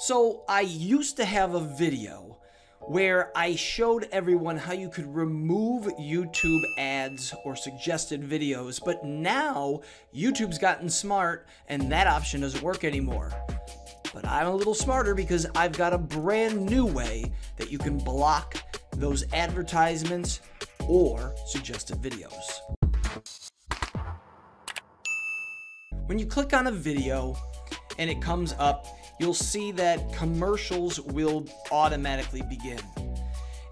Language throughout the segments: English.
So I used to have a video where I showed everyone how you could remove YouTube ads or suggested videos, but now YouTube's gotten smart and that option doesn't work anymore. But I'm a little smarter because I've got a brand new way that you can block those advertisements or suggested videos. When you click on a video and it comes up, you'll see that commercials will automatically begin.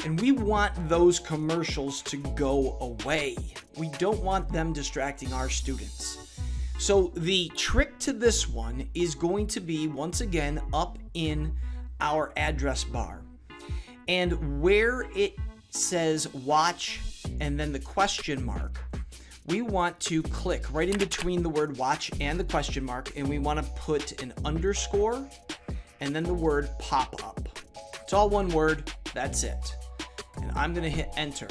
And we want those commercials to go away. We don't want them distracting our students. So the trick to this one is going to be once again up in our address bar. And where it says watch and then the question mark, we want to click right in between the word watch and the question mark, and we want to put an underscore and then the word pop up. It's all one word, that's it. And I'm going to hit enter.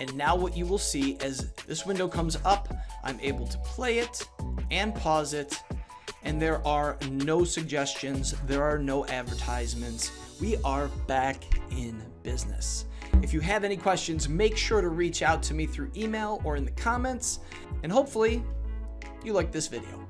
And now what you will see as this window comes up, I'm able to play it and pause it. And there are no suggestions, there are no advertisements. We are back in business. If you have any questions, make sure to reach out to me through email or in the comments. And hopefully, you like this video.